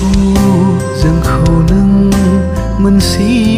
bu dương khổ nâng mình xin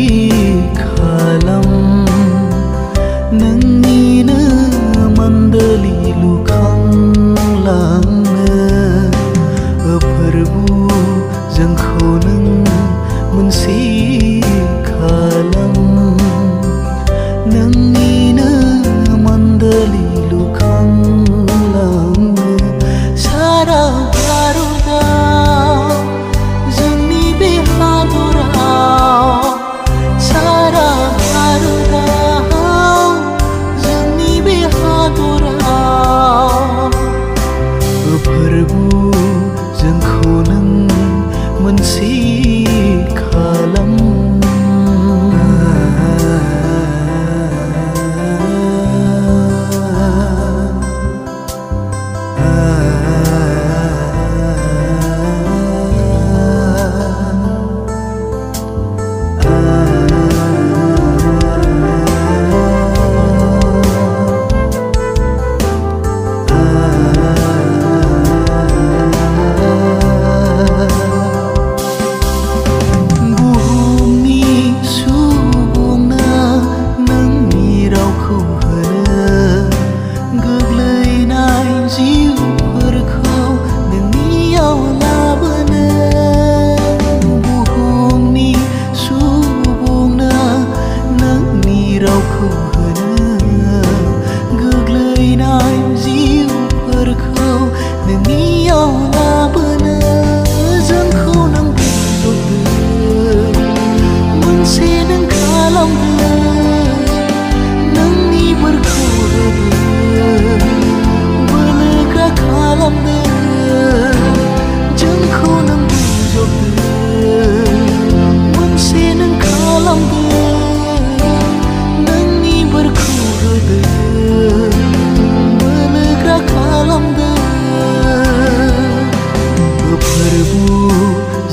see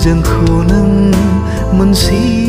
dương khu nâng mân xí